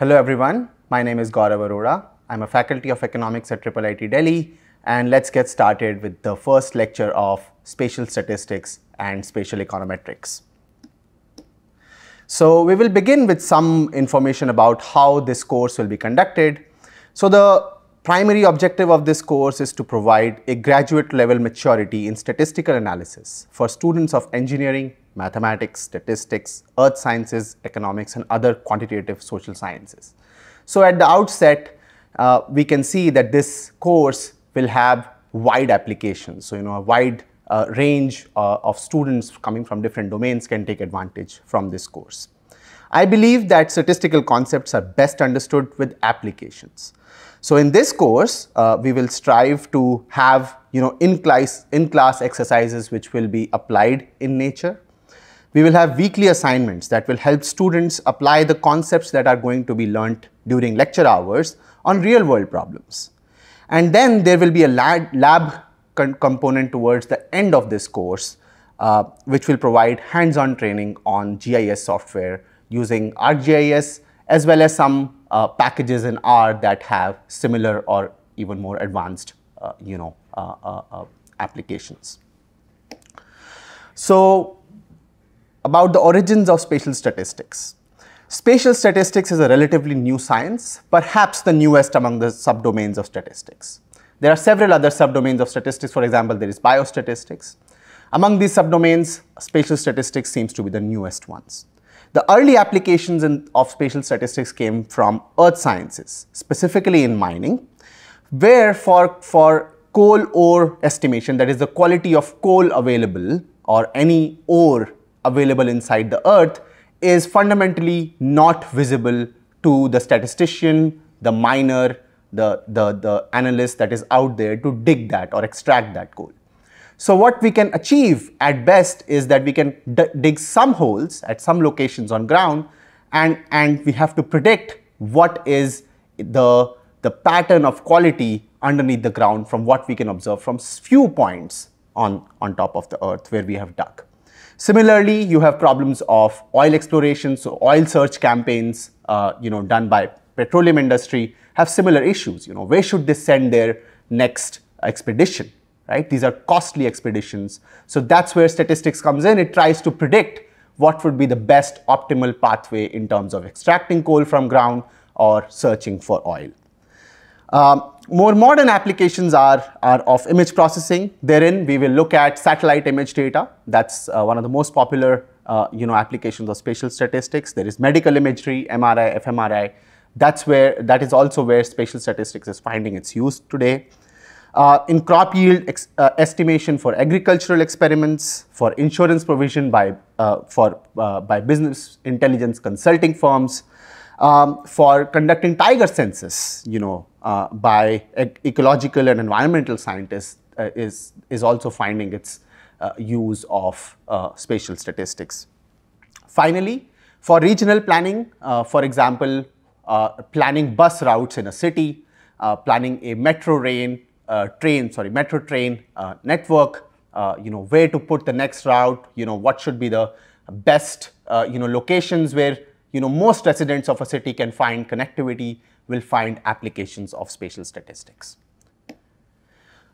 Hello everyone, my name is Gaurav Arora. I'm a faculty of economics at IIIT Delhi and let's get started with the first lecture of spatial statistics and spatial econometrics. So we will begin with some information about how this course will be conducted. So the primary objective of this course is to provide a graduate level maturity in statistical analysis for students of engineering, mathematics, statistics, earth sciences, economics and other quantitative social sciences. So at the outset, uh, we can see that this course will have wide applications. So, you know, a wide uh, range uh, of students coming from different domains can take advantage from this course. I believe that statistical concepts are best understood with applications. So in this course, uh, we will strive to have you know in-class in-class exercises which will be applied in nature. We will have weekly assignments that will help students apply the concepts that are going to be learnt during lecture hours on real world problems. And then there will be a lab, component towards the end of this course, uh, which will provide hands-on training on GIS software using ArcGIS as well as some uh, packages in R that have similar or even more advanced, uh, you know, uh, uh, uh, applications. So, about the origins of spatial statistics. Spatial statistics is a relatively new science, perhaps the newest among the subdomains of statistics. There are several other subdomains of statistics. For example, there is biostatistics. Among these subdomains, spatial statistics seems to be the newest ones. The early applications in, of spatial statistics came from earth sciences, specifically in mining, where for, for coal ore estimation, that is the quality of coal available or any ore available inside the earth is fundamentally not visible to the statistician, the miner, the, the, the analyst that is out there to dig that or extract that coal. So what we can achieve at best is that we can dig some holes at some locations on ground and, and we have to predict what is the, the pattern of quality underneath the ground from what we can observe from few points on, on top of the earth where we have dug. Similarly, you have problems of oil exploration, so oil search campaigns, uh, you know, done by petroleum industry have similar issues. You know, where should they send their next expedition? right? These are costly expeditions. So that's where statistics comes in. It tries to predict what would be the best optimal pathway in terms of extracting coal from ground or searching for oil. Um, more modern applications are, are of image processing. Therein, we will look at satellite image data. That's uh, one of the most popular uh, you know, applications of spatial statistics. There is medical imagery, MRI, fMRI. That's where, that is also where spatial statistics is finding its use today. Uh, in crop yield uh, estimation for agricultural experiments, for insurance provision by, uh, for, uh, by business intelligence consulting firms, um, for conducting tiger census, you know, uh, by ecological and environmental scientists uh, is, is also finding its use of spatial statistics. Finally, for regional planning, for example, planning bus routes in a city, planning a metro rail uh, train, sorry, metro train uh, network, uh, you know, where to put the next route, you know, what should be the best, uh, you know, locations where, you know, most residents of a city can find connectivity, will find applications of spatial statistics.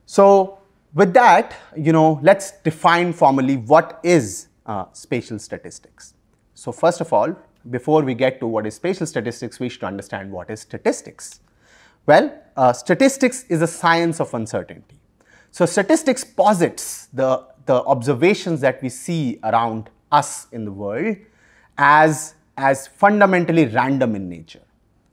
So with that, you know, let's define formally what is uh, spatial statistics. So first of all, before we get to what is spatial statistics, we should understand what is statistics. Well, uh, statistics is a science of uncertainty. So statistics posits the, the observations that we see around us in the world as, as fundamentally random in nature,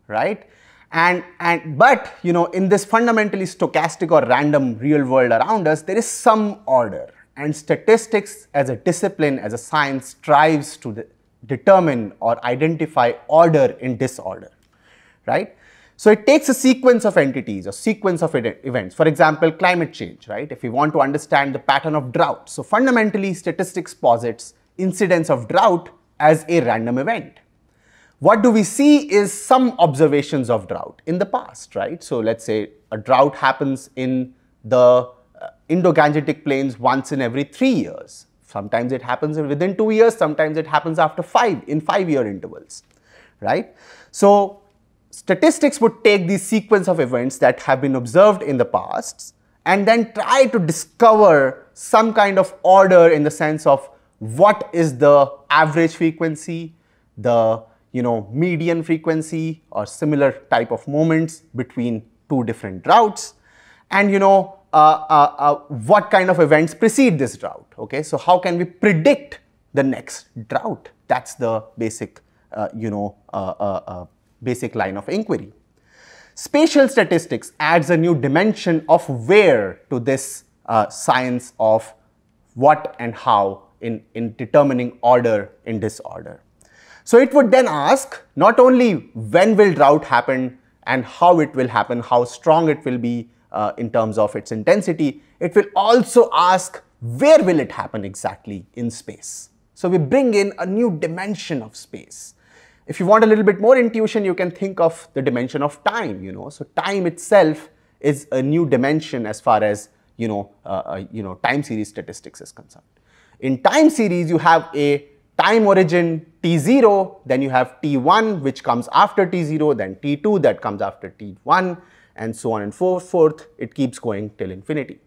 right? And, and but you know in this fundamentally stochastic or random real world around us there is some order. And statistics as a discipline as a science strives to de determine or identify order in disorder right? So it takes a sequence of entities or sequence of events. For example climate change right? If we want to understand the pattern of drought. So fundamentally statistics posits incidence of drought as a random event what do we see is some observations of drought in the past, right? So let's say a drought happens in the uh, Indo-Gangetic plains once in every three years. Sometimes it happens within two years, sometimes it happens after five, in five-year intervals, right? So statistics would take the sequence of events that have been observed in the past and then try to discover some kind of order in the sense of what is the average frequency, the you know, median frequency or similar type of moments between two different droughts and you know, uh, uh, uh, what kind of events precede this drought, okay? So how can we predict the next drought? That's the basic, uh, you know, uh, uh, basic line of inquiry. Spatial statistics adds a new dimension of where to this science of what and how in, in determining order in disorder. So it would then ask not only when will drought happen and how it will happen, how strong it will be uh, in terms of its intensity, it will also ask where will it happen exactly in space. So we bring in a new dimension of space. If you want a little bit more intuition, you can think of the dimension of time, you know. So time itself is a new dimension as far as, you know, uh, uh, you know, time series statistics is concerned. In time series, you have a time origin t0, then you have t1 which comes after t0, then t2 that comes after t1 and so on and so forth. It keeps going till infinity,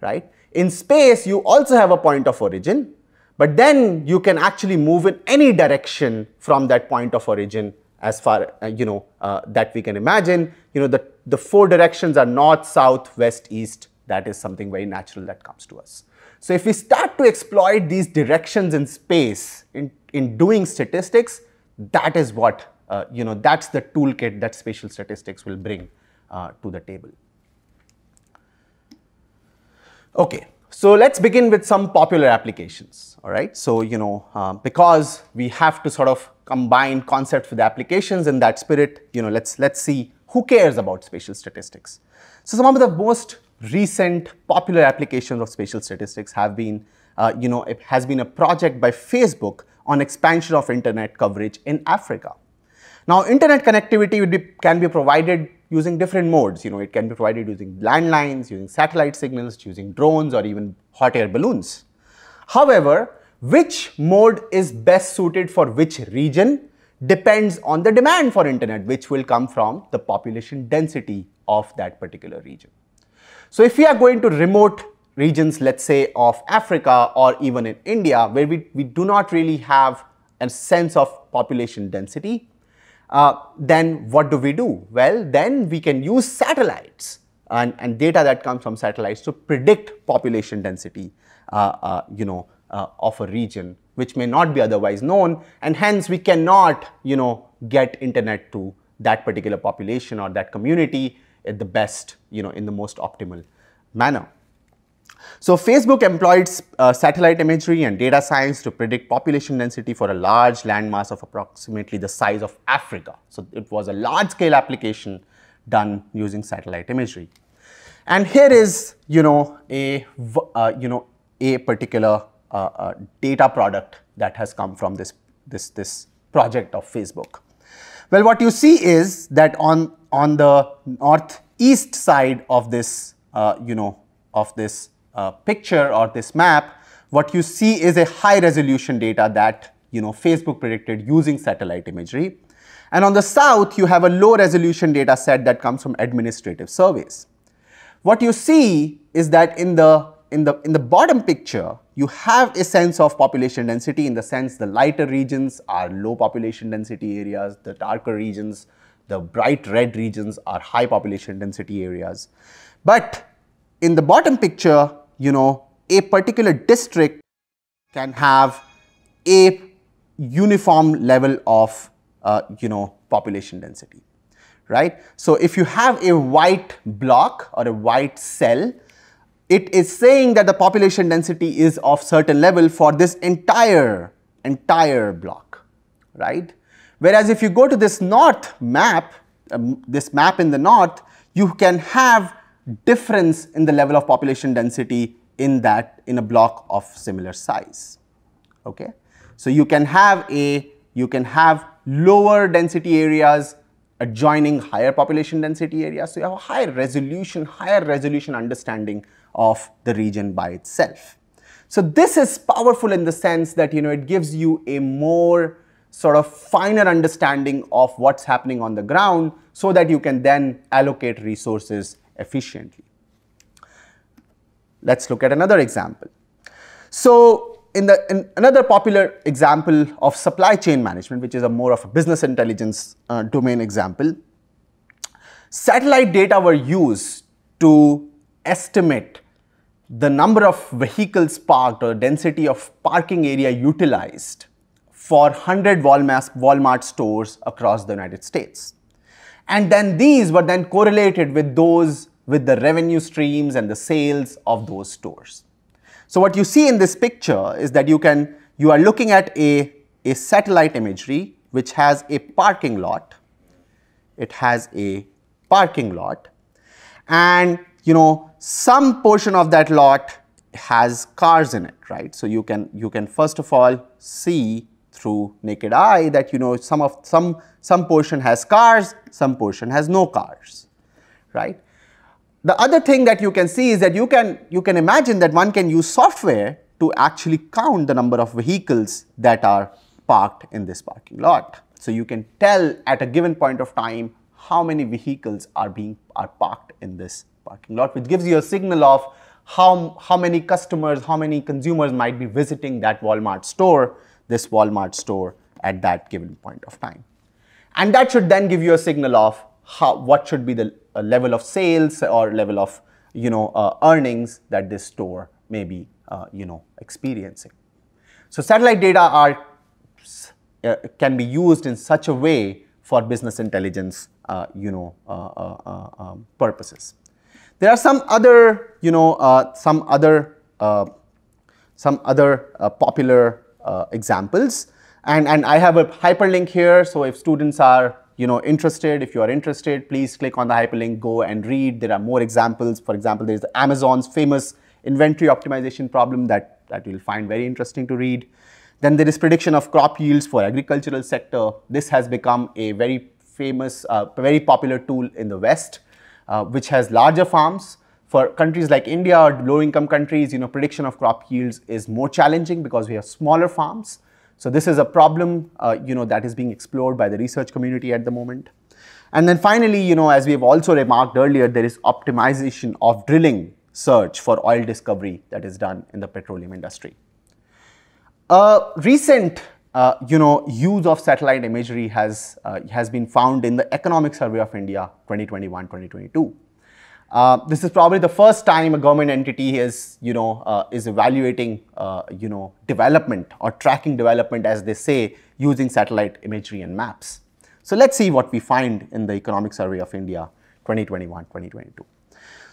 right? In space, you also have a point of origin, but then you can actually move in any direction from that point of origin as far, uh, you know, uh, that we can imagine. You know, the, the four directions are north, south, west, east. That is something very natural that comes to us. So if we start to exploit these directions in space in, in doing statistics, that is what, uh, you know, that's the toolkit that spatial statistics will bring uh, to the table. Okay, so let's begin with some popular applications, all right? So, you know, uh, because we have to sort of combine concepts with applications in that spirit, you know, let's, let's see who cares about spatial statistics. So some of the most recent popular applications of spatial statistics have been, uh, you know, it has been a project by Facebook on expansion of internet coverage in Africa. Now, internet connectivity be, can be provided using different modes. You know, it can be provided using landlines, using satellite signals, using drones, or even hot air balloons. However, which mode is best suited for which region depends on the demand for internet, which will come from the population density of that particular region. So if we are going to remote regions, let's say of Africa or even in India, where we, we do not really have a sense of population density, uh, then what do we do? Well, then we can use satellites and, and data that comes from satellites to predict population density, uh, uh, you know, uh, of a region which may not be otherwise known and hence we cannot, you know, get internet to that particular population or that community at the best, you know, in the most optimal manner. So Facebook employed uh, satellite imagery and data science to predict population density for a large landmass of approximately the size of Africa. So it was a large scale application done using satellite imagery. And here is, you know, a, uh, you know, a particular uh, uh, data product that has come from this, this, this project of Facebook. Well, what you see is that on, on the northeast side of this, uh, you know, of this uh, picture or this map, what you see is a high resolution data that, you know, Facebook predicted using satellite imagery. And on the south, you have a low resolution data set that comes from administrative surveys. What you see is that in the, in the, in the bottom picture, you have a sense of population density in the sense the lighter regions are low population density areas, the darker regions, the bright red regions are high population density areas. But in the bottom picture, you know, a particular district can have a uniform level of, uh, you know, population density, right? So if you have a white block or a white cell, it is saying that the population density is of certain level for this entire, entire block, right? Whereas if you go to this north map, um, this map in the north, you can have difference in the level of population density in that, in a block of similar size, okay? So you can have a, you can have lower density areas adjoining higher population density areas. So you have a higher resolution, higher resolution understanding of the region by itself. So this is powerful in the sense that you know it gives you a more sort of finer understanding of what's happening on the ground so that you can then allocate resources efficiently. Let's look at another example. So in, the, in another popular example of supply chain management, which is a more of a business intelligence uh, domain example, satellite data were used to estimate the number of vehicles parked or density of parking area utilized for 100 Walmart, Walmart stores across the United States. And then these were then correlated with those with the revenue streams and the sales of those stores. So what you see in this picture is that you can, you are looking at a, a satellite imagery which has a parking lot. It has a parking lot and you know some portion of that lot has cars in it, right? So you can, you can first of all see through naked eye that you know some of some some portion has cars, some portion has no cars, right? The other thing that you can see is that you can, you can imagine that one can use software to actually count the number of vehicles that are parked in this parking lot. So you can tell at a given point of time how many vehicles are being are parked in this parking lot, which gives you a signal of how, how many customers, how many consumers might be visiting that Walmart store, this Walmart store at that given point of time. And that should then give you a signal of how, what should be the a level of sales or level of you know uh, earnings that this store may be uh, you know experiencing. So satellite data are uh, can be used in such a way for business intelligence uh, you know uh, uh, um, purposes. There are some other you know some other some other popular examples and and I have a hyperlink here. So if students are you know, interested, if you are interested, please click on the hyperlink, go and read. There are more examples. For example, there is Amazon's famous inventory optimization problem that, that you'll find very interesting to read. Then there is prediction of crop yields for agricultural sector. This has become a very famous, uh, very popular tool in the West, uh, which has larger farms. For countries like India or low income countries, you know, prediction of crop yields is more challenging because we have smaller farms. So this is a problem, uh, you know, that is being explored by the research community at the moment. And then finally, you know, as we have also remarked earlier, there is optimization of drilling search for oil discovery that is done in the petroleum industry. A recent, uh, you know, use of satellite imagery has, uh, has been found in the Economic Survey of India 2021-2022. Uh, this is probably the first time a government entity is, you know, uh, is evaluating, uh, you know, development or tracking development, as they say, using satellite imagery and maps. So let's see what we find in the Economic Survey of India 2021-2022.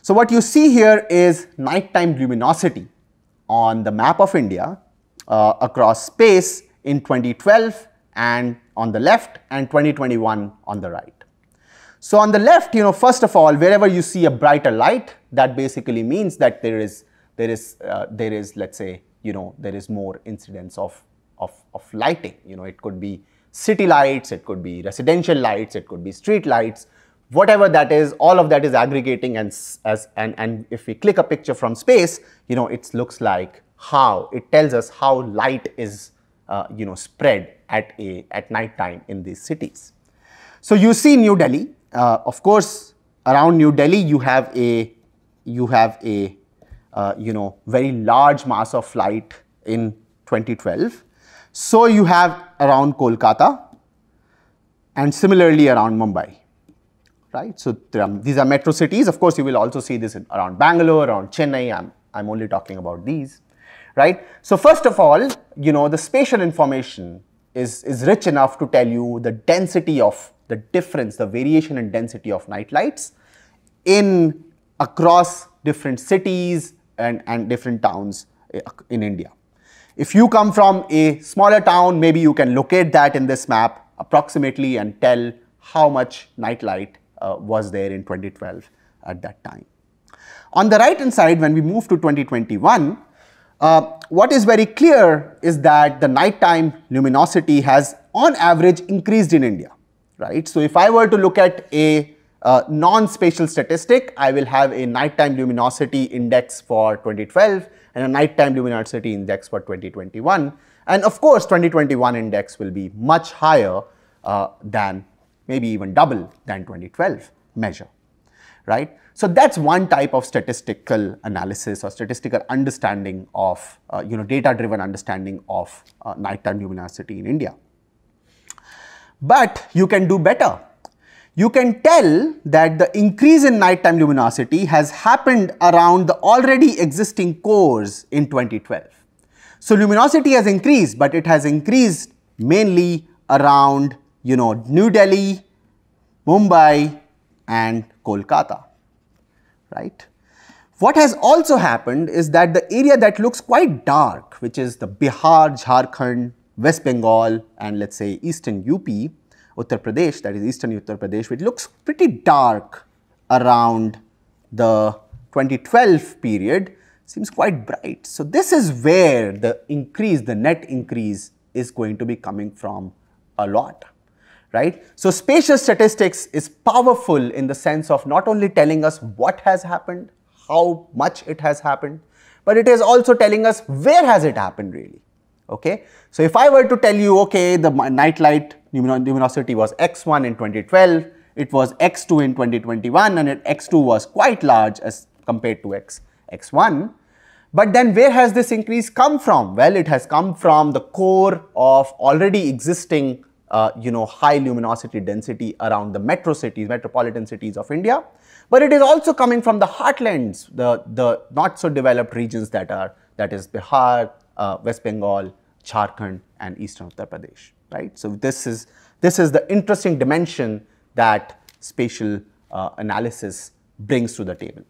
So what you see here is nighttime luminosity on the map of India uh, across space in 2012 and on the left and 2021 on the right. So on the left, you know, first of all, wherever you see a brighter light, that basically means that there is, there is, uh, there is, let's say, you know, there is more incidence of, of, of lighting. You know, it could be city lights, it could be residential lights, it could be street lights, whatever that is, all of that is aggregating and, as, and, and if we click a picture from space, you know, it looks like how, it tells us how light is, uh, you know, spread at, a, at night time in these cities. So you see New Delhi, uh, of course, around New Delhi, you have a you have a uh, you know very large mass of light in 2012. So you have around Kolkata, and similarly around Mumbai, right? So these are metro cities. Of course, you will also see this around Bangalore, around Chennai. I'm I'm only talking about these, right? So first of all, you know the spatial information is is rich enough to tell you the density of the difference, the variation in density of night lights in across different cities and, and different towns eh, in India. If you come from a smaller town, maybe you can locate that in this map approximately and tell how much night light uh, was there in 2012 at that time. On the right hand side, when we move to 2021, uh, what is very clear is that the nighttime luminosity has on average increased in India, right? So if I were to look at a uh, non-spatial statistic, I will have a nighttime luminosity index for 2012 and a nighttime luminosity index for 2021. And of course, 2021 index will be much higher uh, than maybe even double than 2012 measure, right? So that's one type of statistical analysis or statistical understanding of, uh, you know, data-driven understanding of uh, nighttime luminosity in India. But you can do better. You can tell that the increase in nighttime luminosity has happened around the already existing cores in 2012. So luminosity has increased, but it has increased mainly around, you know, New Delhi, Mumbai and Kolkata, right? What has also happened is that the area that looks quite dark, which is the Bihar, Jharkhand, West Bengal and let's say eastern UP, Uttar Pradesh, that is eastern Uttar Pradesh, which looks pretty dark around the 2012 period, seems quite bright. So this is where the increase, the net increase is going to be coming from a lot right? So spatial statistics is powerful in the sense of not only telling us what has happened, how much it has happened, but it is also telling us where has it happened really, okay? So if I were to tell you, okay, the nightlight luminosity was x1 in 2012, it was x2 in 2021 and it, x2 was quite large as compared to x, x1. But then where has this increase come from? Well, it has come from the core of already existing uh, you know, high luminosity density around the metro cities, metropolitan cities of India. But it is also coming from the heartlands, the, the not so developed regions that are, that is Bihar, uh, West Bengal, Jharkhand and Eastern Uttar Pradesh, right. So this is, this is the interesting dimension that spatial uh, analysis brings to the table.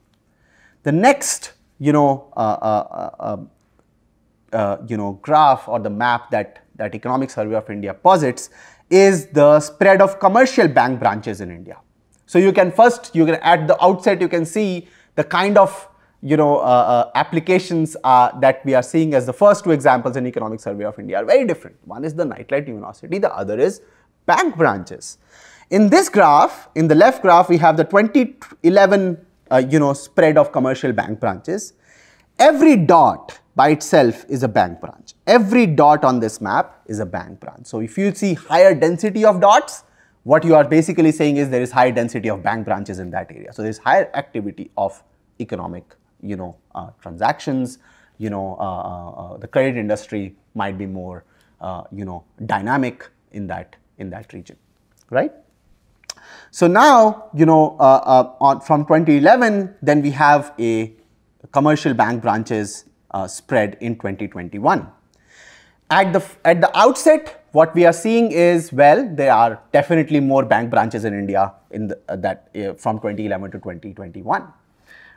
The next, you know, uh, uh, uh, you know, graph or the map that that Economic Survey of India posits is the spread of commercial bank branches in India. So you can first, you can at the outset, you can see the kind of you know uh, uh, applications uh, that we are seeing as the first two examples in Economic Survey of India are very different. One is the nightlight luminosity, the other is bank branches. In this graph, in the left graph, we have the 2011 uh, you know spread of commercial bank branches. Every dot by itself is a bank branch. Every dot on this map is a bank branch. So if you see higher density of dots, what you are basically saying is there is high density of bank branches in that area. So there is higher activity of economic, you know, uh, transactions. You know, uh, uh, the credit industry might be more, you know, dynamic in that in that region, right? So now, you know, on, from 2011, then we have a commercial bank branches spread in 2021. At the, at the outset, what we are seeing is, well, there are definitely more bank branches in India in the, uh, that uh, from 2011 to 2021,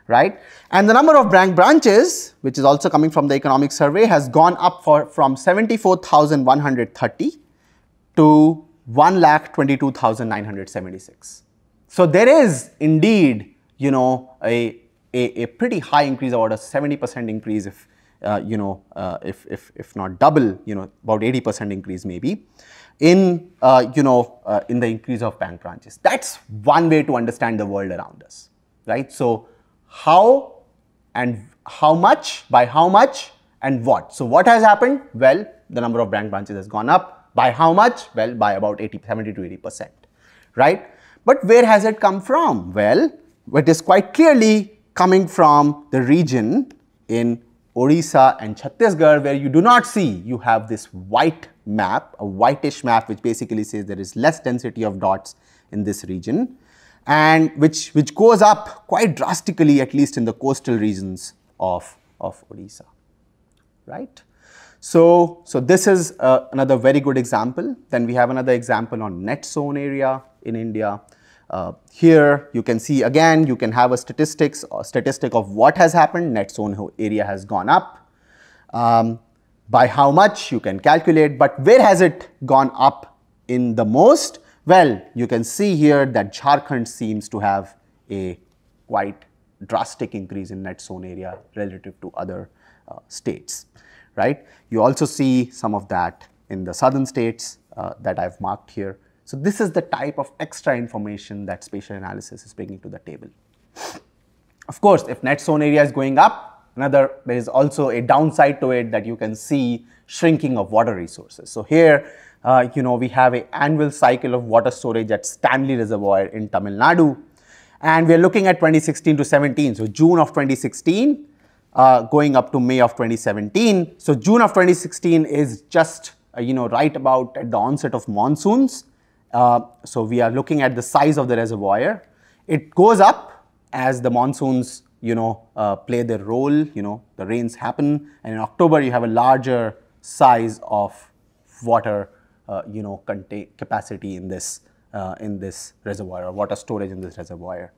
right? And the number of bank branches, which is also coming from the economic survey, has gone up for, from 74,130 to 1,22,976. So there is indeed, you know, a a, a pretty high increase, about a 70% increase if, uh, you know, uh, if, if, if not double, you know, about 80% increase maybe in, uh, you know, uh, in the increase of bank branches. That's one way to understand the world around us, right? So how and how much, by how much and what. So what has happened? Well, the number of bank branches has gone up. By how much? Well, by about 80, 70 to 80%, right? But where has it come from? Well, it is quite clearly coming from the region in Orissa and Chhattisgarh where you do not see, you have this white map, a whitish map which basically says there is less density of dots in this region and which, which goes up quite drastically at least in the coastal regions of, of Orissa, right. So, so this is uh, another very good example. Then we have another example on net sown area in India. Uh, here you can see again, you can have a statistics, a statistic of what has happened, net sown area has gone up. Um, by how much you can calculate, but where has it gone up in the most? Well, you can see here that Jharkhand seems to have a quite drastic increase in net sown area relative to other uh, states, right? You also see some of that in the southern states uh, that I've marked here. So this is the type of extra information that spatial analysis is bringing to the table. Of course, if net sown area is going up, another, there is also a downside to it that you can see shrinking of water resources. So here, uh, you know, we have an annual cycle of water storage at Stanley Reservoir in Tamil Nadu. And we are looking at 2016 to 17. So June of 2016 uh, going up to May of 2017. So June of 2016 is just, uh, you know, right about at the onset of monsoons. Uh, so we are looking at the size of the reservoir. It goes up as the monsoons, you know, uh, play their role, you know, the rains happen. And in October, you have a larger size of water you know, capacity in this, uh, in this reservoir or water storage in this reservoir.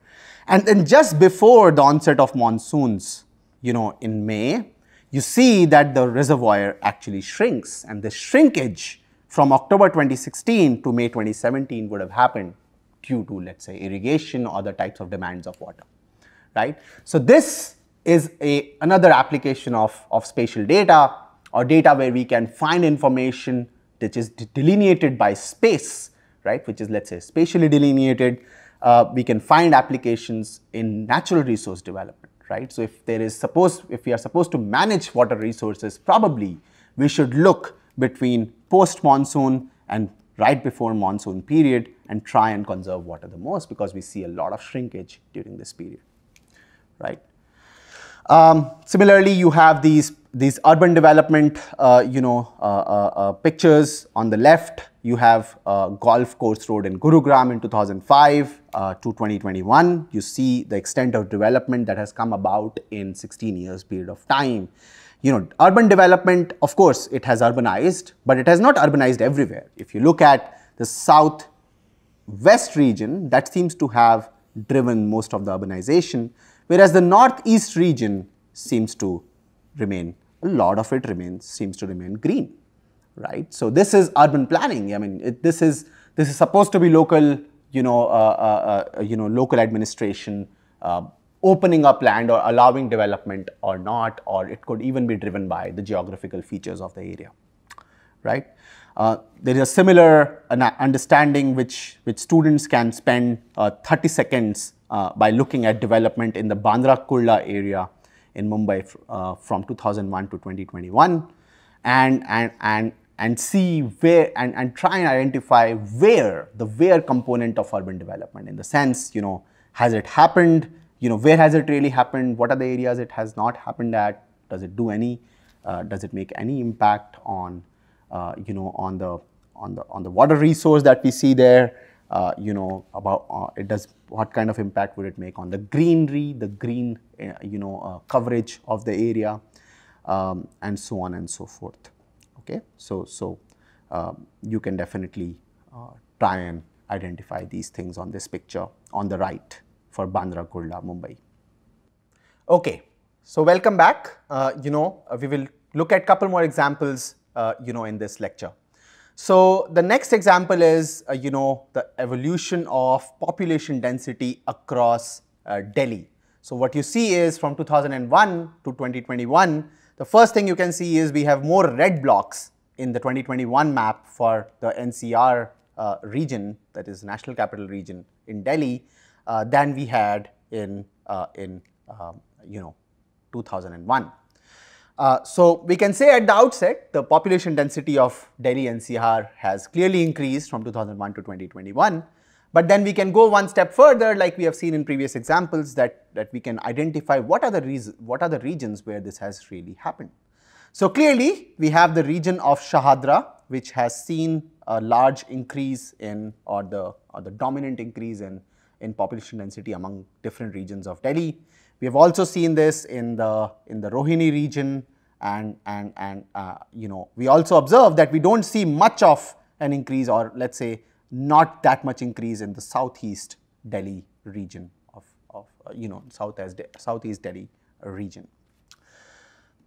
And then just before the onset of monsoons, you know, in May, you see that the reservoir actually shrinks and the shrinkage from October 2016 to May 2017 would have happened due to let's say irrigation or other types of demands of water, right. So, this is a another application of, of spatial data or data where we can find information which is delineated by space, right, which is let us say spatially delineated, uh, we can find applications in natural resource development, right. So, if there is suppose if we are supposed to manage water resources probably we should look between post monsoon and right before monsoon period and try and conserve water the most because we see a lot of shrinkage during this period, right. Um, similarly, you have these these urban development, uh, you know, uh, uh, pictures on the left. You have golf course road in Gurugram in 2005 uh, to 2021. You see the extent of development that has come about in 16 years period of time. You know, urban development, of course, it has urbanized, but it has not urbanized everywhere. If you look at the south west region, that seems to have driven most of the urbanization, whereas the northeast region seems to remain a lot of it remains seems to remain green, right? So this is urban planning. I mean, it, this is this is supposed to be local, you know, uh, uh, uh, you know, local administration uh, opening up land or allowing development or not, or it could even be driven by the geographical features of the area, right? Uh, there is a similar understanding which, which students can spend uh, 30 seconds by looking at development in the Bandra Kurla area in Mumbai uh, from 2001 to 2021 and, and, and, and see where and, and try and identify where the where component of urban development in the sense, you know, has it happened, you know, where has it really happened, what are the areas it has not happened at, does it do any, uh, does it make any impact on, uh, you know, on the, on the, on the water resource that we see there, uh, you know, about uh, it does what kind of impact would it make on the greenery, the green, uh, you know, uh, coverage of the area, um, and so on and so forth. Okay, so so um, you can definitely uh, try and identify these things on this picture on the right for Bandra Kurla, Mumbai. Okay, so welcome back. Uh, you know, we will look at couple more examples, you know, in this lecture. So the next example is, uh, you know, the evolution of population density across uh, Delhi. So what you see is from 2001 to 2021, the first thing you can see is we have more red blocks in the 2021 map for the NCR uh, region, that is National Capital Region in Delhi, uh, than we had in, uh, in um, you know, 2001. Uh, so we can say at the outset, the population density of Delhi NCR has clearly increased from 2001 to 2021. But then we can go one step further, like we have seen in previous examples, that, that we can identify what are the what are the regions where this has really happened. So clearly, we have the region of Shahdara, which has seen a large increase in, or the, or the dominant increase in, in population density among different regions of Delhi. We have also seen this in the, in the Rohini region and, and, and uh, you know, we also observe that we don't see much of an increase or let's say not that much increase in the southeast Delhi region of, of uh, you know, southeast, southeast Delhi region.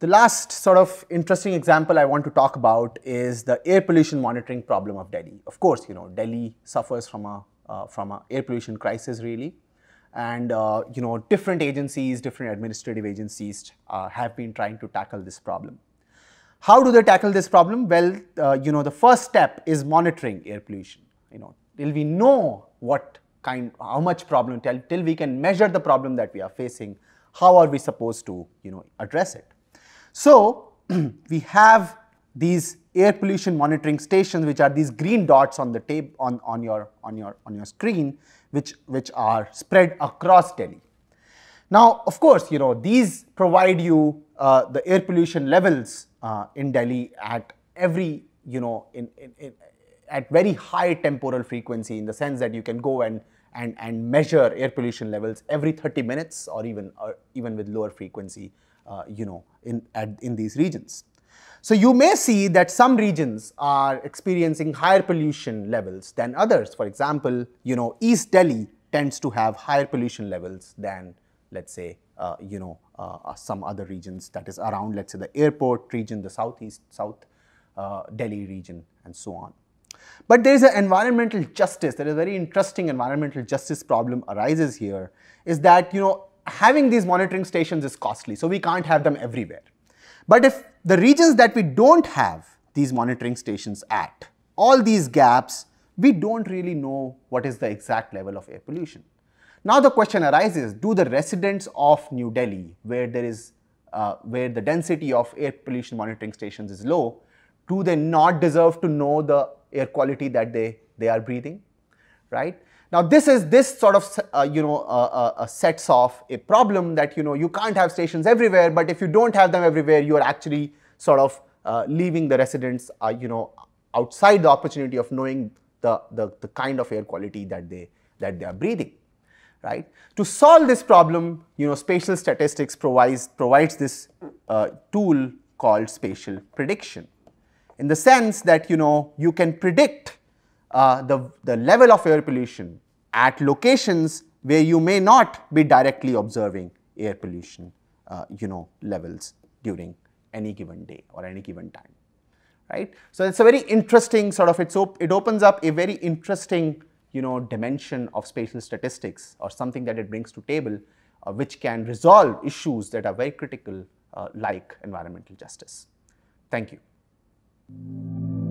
The last sort of interesting example I want to talk about is the air pollution monitoring problem of Delhi. Of course, you know, Delhi suffers from a, uh, from a air pollution crisis really and uh, you know different agencies, different administrative agencies uh, have been trying to tackle this problem. How do they tackle this problem? Well, uh, you know the first step is monitoring air pollution. You know till we know what kind, how much problem, till, till we can measure the problem that we are facing, how are we supposed to you know address it? So we have these air pollution monitoring stations which are these green dots on the tape on, on your on your on your screen which which are spread across Delhi. Now of course you know these provide you uh, the air pollution levels uh, in Delhi at every you know in, in, in, at very high temporal frequency in the sense that you can go and and, and measure air pollution levels every 30 minutes or even or even with lower frequency uh, you know in at, in these regions. So you may see that some regions are experiencing higher pollution levels than others. For example, you know, East Delhi tends to have higher pollution levels than, let's say, uh, you know, uh, uh some other regions that is around, let's say, the airport region, the southeast, south uh, Delhi region, and so on. But there is an environmental justice, there is a very interesting environmental justice problem arises here, is that, you know, having these monitoring stations is costly, so we can't have them everywhere. But if the regions that we don't have these monitoring stations at, all these gaps, we don't really know what is the exact level of air pollution. Now the question arises, do the residents of New Delhi, where there is, uh, where the density of air pollution monitoring stations is low, do they not deserve to know the air quality that they, they are breathing, right? Now this is this sort of uh, you know uh, uh, sets off a problem that you know you can't have stations everywhere, but if you don't have them everywhere, you are actually sort of uh, leaving the residents uh, you know outside the opportunity of knowing the, the the kind of air quality that they that they are breathing, right? To solve this problem, you know, spatial statistics provides provides this uh, tool called spatial prediction, in the sense that you know you can predict uh, the, the level of air pollution at locations where you may not be directly observing air pollution, uh, you know, levels during any given day or any given time, right. So, it is a very interesting sort of, it's op it opens up a very interesting, you know, dimension of spatial statistics or something that it brings to table, uh, which can resolve issues that are very critical uh, like environmental justice. Thank you.